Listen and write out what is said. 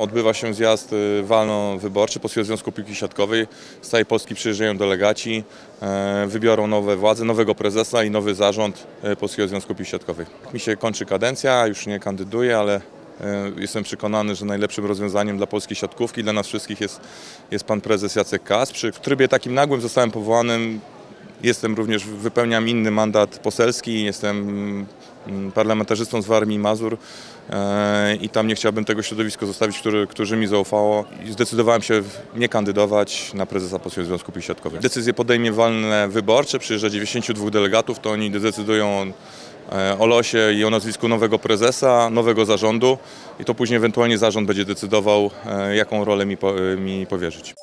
Odbywa się zjazd y, walno-wyborczy Polskiego Związku Piłki Siatkowej. Z całej Polski przyjeżdżają delegaci, e, wybiorą nowe władze, nowego prezesa i nowy zarząd e, Polskiego Związku Piłki Siatkowej. Mi się kończy kadencja, już nie kandyduję, ale e, jestem przekonany, że najlepszym rozwiązaniem dla polskiej siatkówki, dla nas wszystkich jest, jest pan prezes Jacek Kasprzyk. W trybie takim nagłym zostałem powołanym Jestem również, wypełniam inny mandat poselski, jestem parlamentarzystą z Warmii Mazur e, i tam nie chciałbym tego środowiska zostawić, który, którzy mi zaufało zdecydowałem się nie kandydować na prezesa Polskiego Związku Siatkowej. Decyzje podejmie walne wyborcze, przyjeżdża 92 delegatów, to oni decydują e, o losie i o nazwisku nowego prezesa, nowego zarządu i to później ewentualnie zarząd będzie decydował, e, jaką rolę mi, mi powierzyć.